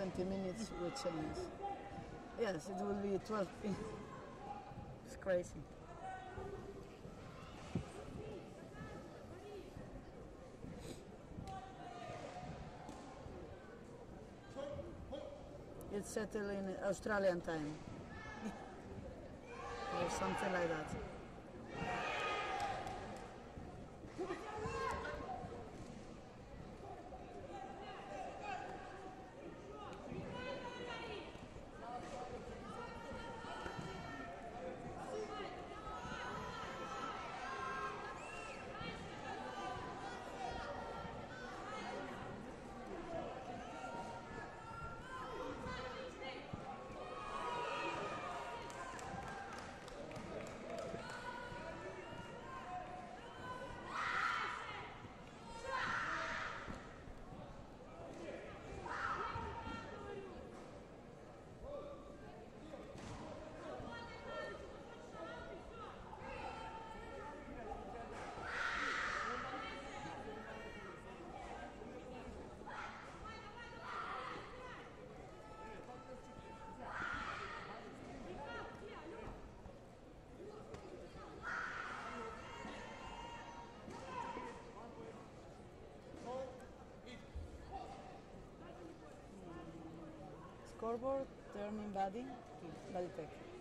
20 minutes with change. Yes, it will be 12. it's crazy. It's settled in Australian time. or something like that. Scoreboard, turning body, body tech.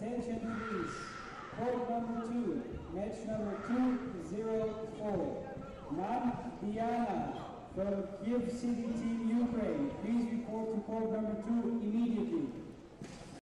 Attention please. Court number two, match number two zero four. Nam Diana from Kiev City Team Ukraine. Please report to court number two immediately.